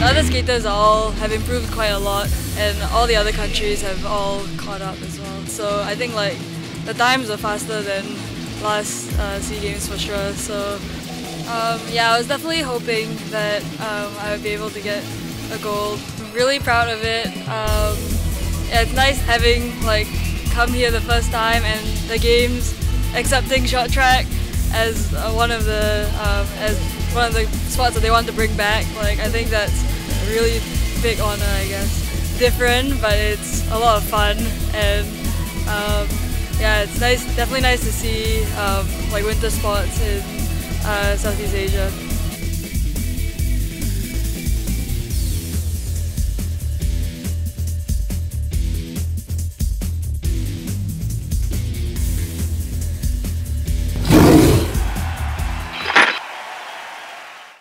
sectors all have improved quite a lot, and all the other countries have all caught up as well. So I think like the times are faster than last uh, SEA Games for sure. So um, yeah, I was definitely hoping that um, I would be able to get a gold. I'm really proud of it. Um, yeah, it's nice having like come here the first time and the games accepting short track as uh, one of the um, as one of the spots that they want to bring back. Like I think that's a really big honor, I guess. Different, but it's a lot of fun and um, yeah, it's nice. Definitely nice to see um, like winter sports in uh, Southeast Asia.